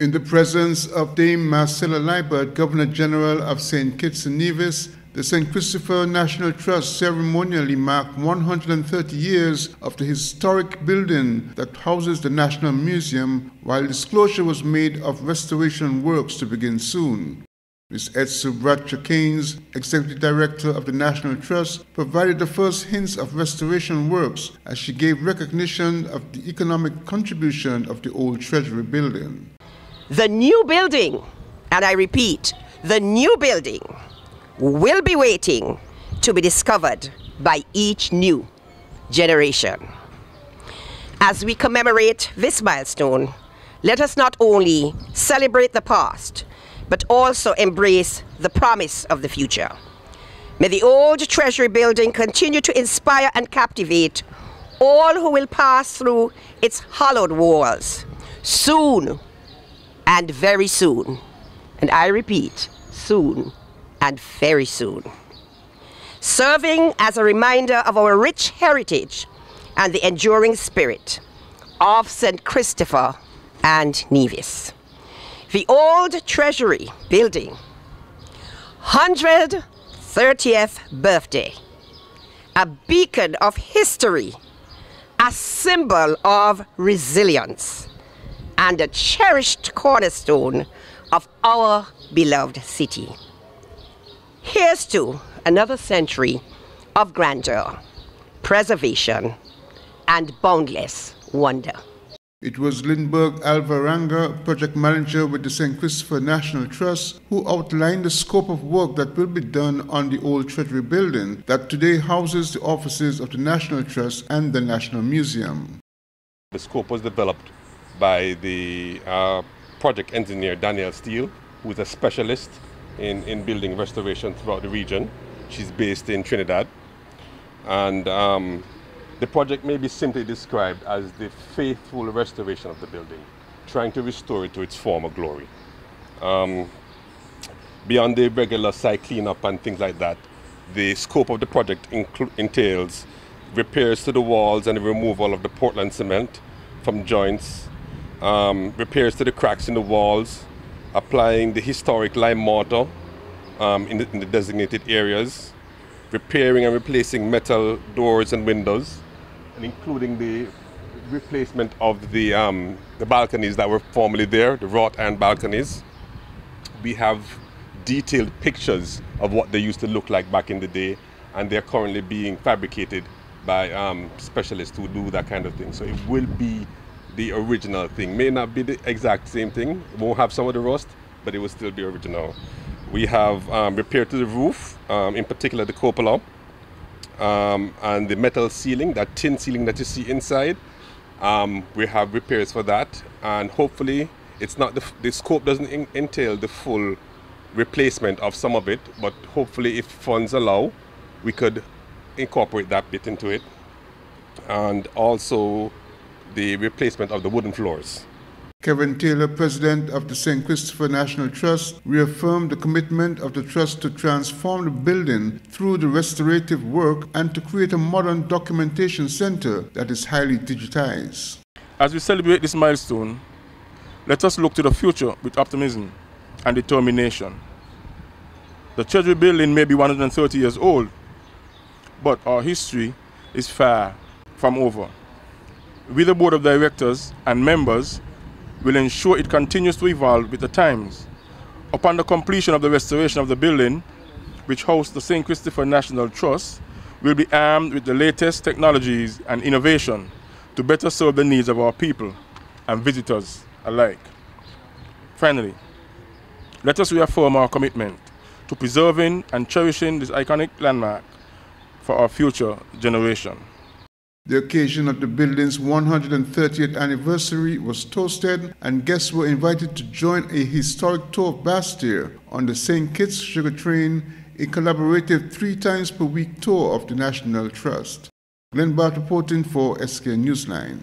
In the presence of Dame Marcella Liburd, Governor General of St. Kitts and Nevis, the St. Christopher National Trust ceremonially marked 130 years of the historic building that houses the National Museum, while disclosure was made of restoration works to begin soon. Ms. Etsu Bradshaw Keynes, Executive Director of the National Trust, provided the first hints of restoration works as she gave recognition of the economic contribution of the old Treasury building. The new building, and I repeat, the new building will be waiting to be discovered by each new generation. As we commemorate this milestone, let us not only celebrate the past, but also embrace the promise of the future. May the old Treasury building continue to inspire and captivate all who will pass through its hallowed walls. Soon, and very soon. And I repeat, soon and very soon. Serving as a reminder of our rich heritage and the enduring spirit of St. Christopher and Nevis. The old Treasury building, 130th birthday, a beacon of history, a symbol of resilience and a cherished cornerstone of our beloved city. Here's to another century of grandeur, preservation, and boundless wonder. It was Lindbergh Alvaranga, project manager with the St. Christopher National Trust, who outlined the scope of work that will be done on the old Treasury building that today houses the offices of the National Trust and the National Museum. The scope was developed by the uh, project engineer Danielle Steele, who is a specialist in, in building restoration throughout the region. She's based in Trinidad. And um, the project may be simply described as the faithful restoration of the building, trying to restore it to its former glory. Um, beyond the regular site cleanup and things like that, the scope of the project entails repairs to the walls and the removal of the Portland cement from joints um, repairs to the cracks in the walls, applying the historic lime mortar um, in, the, in, the, designated areas, repairing and replacing metal doors and windows, and including the replacement of the, um, the balconies that were formerly there, the wrought iron balconies. We have detailed pictures of what they used to look like back in the day, and they're currently being fabricated by um, specialists who do that kind of thing. So it will be the original thing. May not be the exact same thing, won't have some of the rust, but it will still be original. We have um, repair to the roof, um, in particular the cupola, um, and the metal ceiling, that tin ceiling that you see inside. Um, we have repairs for that, and hopefully, it's not the, the scope doesn't entail the full replacement of some of it, but hopefully, if funds allow, we could incorporate that bit into it, and also the replacement of the wooden floors. Kevin Taylor, president of the St. Christopher National Trust, reaffirmed the commitment of the trust to transform the building through the restorative work and to create a modern documentation center that is highly digitized. As we celebrate this milestone, let us look to the future with optimism and determination. The Treasury building may be 130 years old, but our history is far from over we, the board of directors and members, will ensure it continues to evolve with the times. Upon the completion of the restoration of the building, which hosts the St. Christopher National Trust, will be armed with the latest technologies and innovation to better serve the needs of our people and visitors alike. Finally, let us reaffirm our commitment to preserving and cherishing this iconic landmark for our future generation. The occasion of the building's 130th anniversary was toasted, and guests were invited to join a historic tour of Basseterre on the St. Kitts Sugar Train, a collaborative three times per week tour of the National Trust. Glenn Bart reporting for SK Newsline.